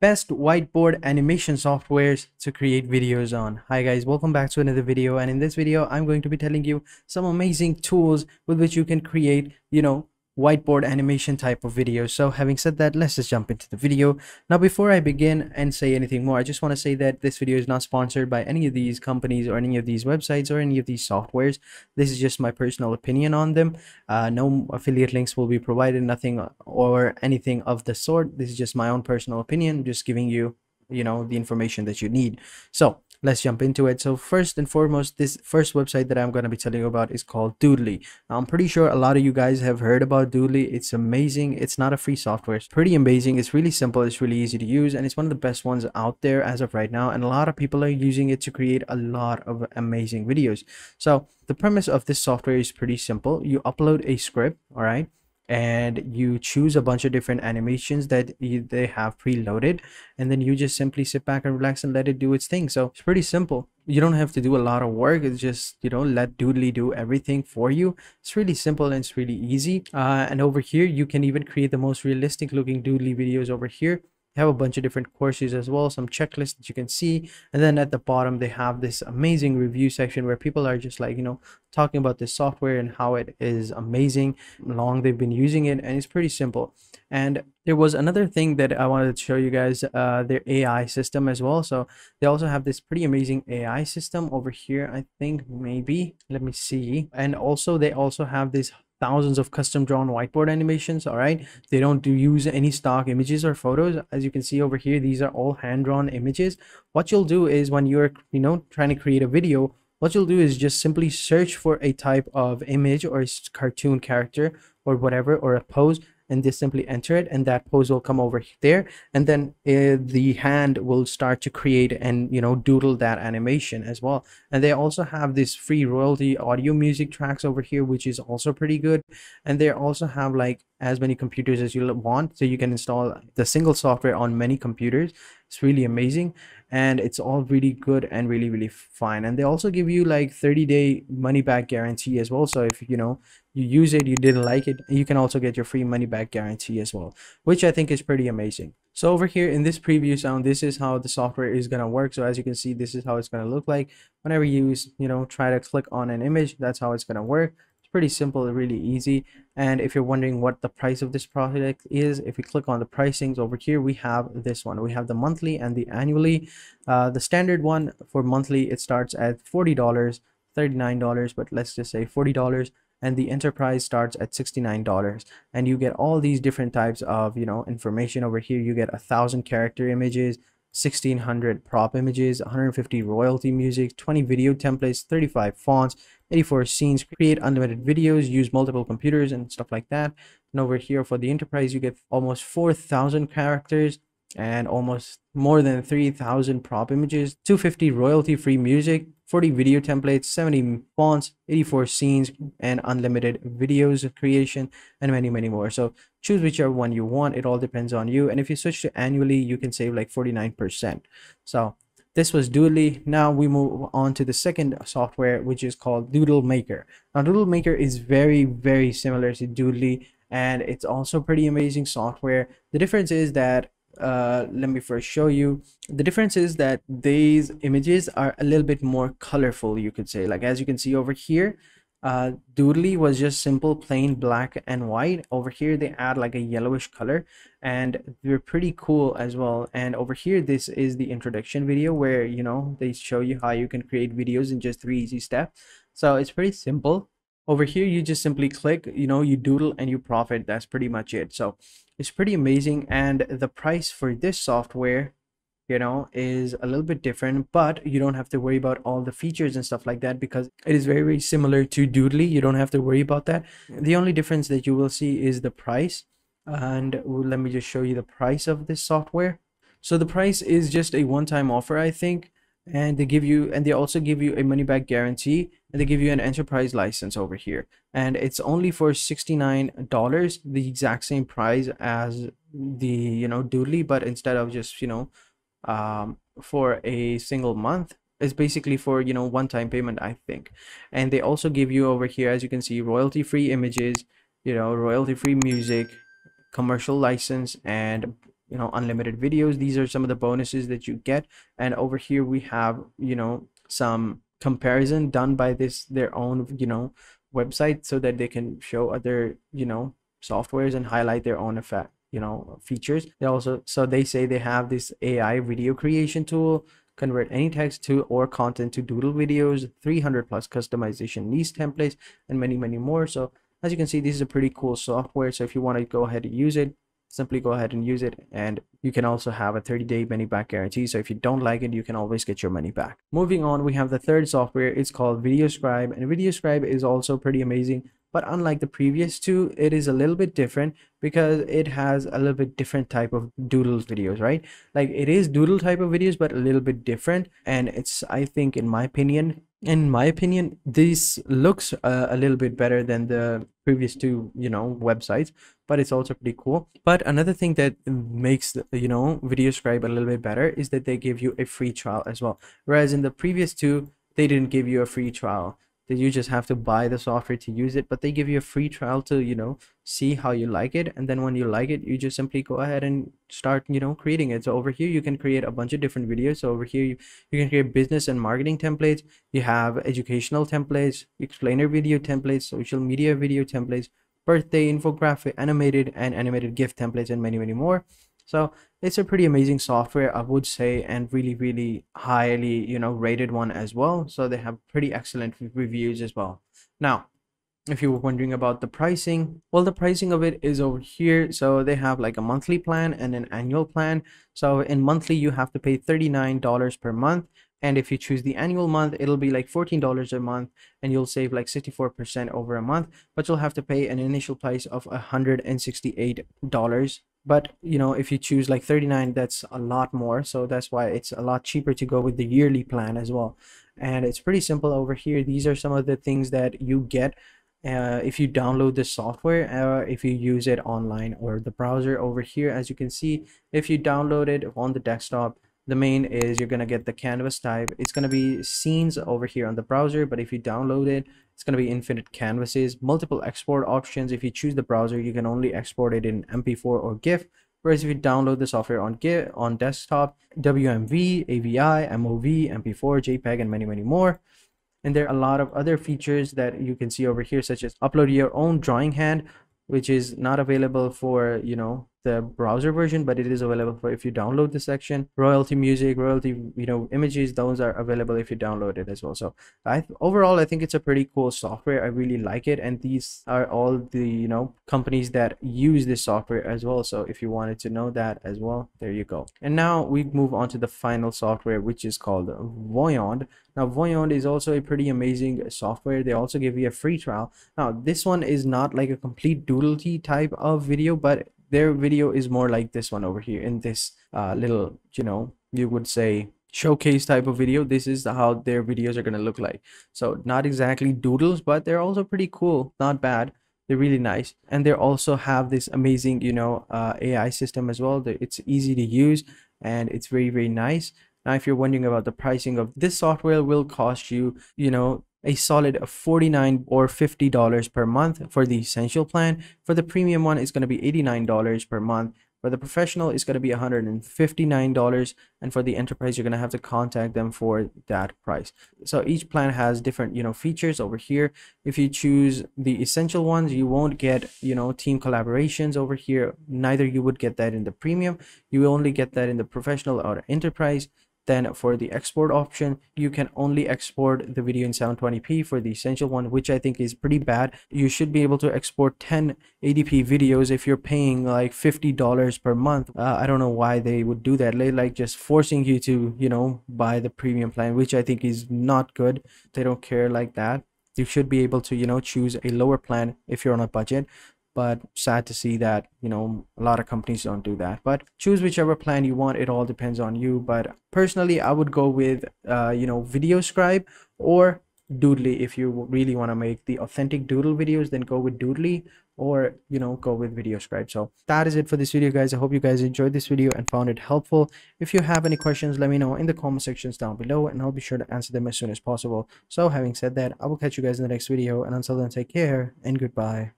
best whiteboard animation softwares to create videos on. Hi guys welcome back to another video and in this video i'm going to be telling you some amazing tools with which you can create you know whiteboard animation type of video. So having said that let's just jump into the video. Now before i begin and say anything more i just want to say that this video is not sponsored by any of these companies or any of these websites or any of these softwares. This is just my personal opinion on them. Uh, no affiliate links will be provided nothing or anything of the sort. This is just my own personal opinion just giving you you know the information that you need. So let's jump into it. So first and foremost this first website that i'm going to be telling you about is called doodly. Now, i'm pretty sure a lot of you guys have heard about doodly. It's amazing. It's not a free software. It's pretty amazing. It's really simple. It's really easy to use and it's one of the best ones out there as of right now and a lot of people are using it to create a lot of amazing videos. So the premise of this software is pretty simple. You upload a script all right and you choose a bunch of different animations that you, they have preloaded and then you just simply sit back and relax and let it do its thing. So it's pretty simple. You don't have to do a lot of work it's just you know let doodly do everything for you. It's really simple and it's really easy. Uh, and over here you can even create the most realistic looking doodly videos over here have a bunch of different courses as well some checklists that you can see. And then at the bottom they have this amazing review section where people are just like you know talking about this software and how it is amazing long they've been using it and it's pretty simple. And there was another thing that i wanted to show you guys uh, their ai system as well. So they also have this pretty amazing ai system over here i think maybe. Let me see. And also they also have this thousands of custom drawn whiteboard animations all right? They don't do use any stock images or photos. As you can see over here these are all hand drawn images. What you'll do is when you're you know trying to create a video what you'll do is just simply search for a type of image or cartoon character or whatever or a pose and just simply enter it and that pose will come over there and then uh, the hand will start to create and you know doodle that animation as well. And they also have this free royalty audio music tracks over here which is also pretty good. And they also have like as many computers as you want so you can install the single software on many computers. It's really amazing and it's all really good and really really fine. And they also give you like 30 day money back guarantee as well. So if you know you use it you didn't like it you can also get your free money back guarantee as well which i think is pretty amazing. So over here in this preview sound this is how the software is going to work. So as you can see this is how it's going to look like. Whenever you use you know try to click on an image that's how it's going to work. It's pretty simple really easy. And if you're wondering what the price of this product is if we click on the pricings over here we have this one. We have the monthly and the annually. Uh, the standard one for monthly it starts at $40 $39 but let's just say $40 and the enterprise starts at $69 and you get all these different types of you know information over here. You get a thousand character images 1600 prop images 150 royalty music 20 video templates 35 fonts 84 scenes create unlimited videos use multiple computers and stuff like that. And over here for the enterprise you get almost 4000 characters and almost more than 3000 prop images 250 royalty free music 40 video templates 70 fonts 84 scenes and unlimited videos creation and many many more. So choose whichever one you want. It all depends on you. And if you switch to annually you can save like 49 percent. So this was doodly. Now we move on to the second software which is called doodle maker. Now doodle maker is very very similar to doodly and it's also pretty amazing software. The difference is that uh, let me first show you. The difference is that these images are a little bit more colorful you could say. Like as you can see over here uh, doodly was just simple plain black and white. Over here they add like a yellowish color and they're pretty cool as well. And over here this is the introduction video where you know they show you how you can create videos in just three easy steps. So it's pretty simple over here you just simply click you know you doodle and you profit. That's pretty much it. So it's pretty amazing. And the price for this software you know is a little bit different but you don't have to worry about all the features and stuff like that because it is very very similar to doodly. You don't have to worry about that. The only difference that you will see is the price. And let me just show you the price of this software. So the price is just a one-time offer i think and they give you and they also give you a money back guarantee and they give you an enterprise license over here. And it's only for $69 the exact same price as the you know doodly but instead of just you know um, for a single month it's basically for you know one-time payment i think. And they also give you over here as you can see royalty free images you know royalty free music commercial license and you know unlimited videos. These are some of the bonuses that you get. And over here we have you know some comparison done by this their own you know website so that they can show other you know softwares and highlight their own effect you know features. They also so they say they have this ai video creation tool convert any text to or content to doodle videos 300 plus customization niche templates and many many more. So as you can see this is a pretty cool software. So if you want to go ahead and use it simply go ahead and use it and you can also have a 30 day money back guarantee. So if you don't like it you can always get your money back. Moving on we have the third software. It's called VideoScribe and VideoScribe is also pretty amazing but unlike the previous two it is a little bit different because it has a little bit different type of doodle videos right? Like it is doodle type of videos but a little bit different. And it's i think in my opinion in my opinion this looks uh, a little bit better than the previous two you know websites but it's also pretty cool. But another thing that makes you know video VideoScribe a little bit better is that they give you a free trial as well. Whereas in the previous two they didn't give you a free trial that you just have to buy the software to use it but they give you a free trial to you know see how you like it and then when you like it you just simply go ahead and start you know creating it. So over here you can create a bunch of different videos. So over here you, you can create business and marketing templates. You have educational templates explainer video templates social media video templates birthday infographic animated and animated gift templates and many many more so it's a pretty amazing software i would say and really really highly you know rated one as well. So they have pretty excellent reviews as well. Now if you were wondering about the pricing well the pricing of it is over here. So they have like a monthly plan and an annual plan. So in monthly you have to pay $39 per month. And if you choose the annual month it'll be like $14 a month and you'll save like 64% over a month. But you'll have to pay an initial price of $168 but you know if you choose like 39 that's a lot more. So that's why it's a lot cheaper to go with the yearly plan as well. And it's pretty simple over here. These are some of the things that you get uh, if you download the software uh, if you use it online or the browser over here. As you can see if you download it on the desktop the main is you're going to get the canvas type. It's going to be scenes over here on the browser but if you download it it's going to be infinite canvases multiple export options. If you choose the browser you can only export it in mp4 or gif. Whereas if you download the software on git on desktop wmv avi mov mp4 jpeg and many many more. And there are a lot of other features that you can see over here such as upload your own drawing hand which is not available for you know the browser version but it is available for if you download the section royalty music royalty you know images those are available if you download it as well. So i overall i think it's a pretty cool software. I really like it and these are all the you know companies that use this software as well. So if you wanted to know that as well there you go. And now we move on to the final software which is called Vyond now Vyond is also a pretty amazing software. They also give you a free trial. Now this one is not like a complete doodle type of video but their video is more like this one over here in this uh, little you know you would say showcase type of video. This is how their videos are going to look like. So not exactly doodles but they're also pretty cool. Not bad. They're really nice. And they also have this amazing you know uh, ai system as well it's easy to use and it's very very nice. Now if you're wondering about the pricing of this software will cost you you know a solid of 49 or 50 dollars per month for the essential plan. For the premium one it's going to be 89 dollars per month. For the professional it's going to be 159 dollars. And for the enterprise you're going to have to contact them for that price. So each plan has different you know features over here. If you choose the essential ones you won't get you know team collaborations over here. Neither you would get that in the premium. You only get that in the professional or enterprise then for the export option you can only export the video in 720p for the essential one which i think is pretty bad. You should be able to export 10 80p videos if you're paying like 50 dollars per month. Uh, i don't know why they would do that. They like just forcing you to you know buy the premium plan which i think is not good. They don't care like that. You should be able to you know choose a lower plan if you're on a budget but sad to see that you know a lot of companies don't do that. But choose whichever plan you want. It all depends on you. But personally i would go with uh, you know video scribe or doodly. If you really want to make the authentic doodle videos then go with doodly or you know go with video scribe. So that is it for this video guys. I hope you guys enjoyed this video and found it helpful. If you have any questions let me know in the comment sections down below and i'll be sure to answer them as soon as possible. So having said that i will catch you guys in the next video. And until then take care and goodbye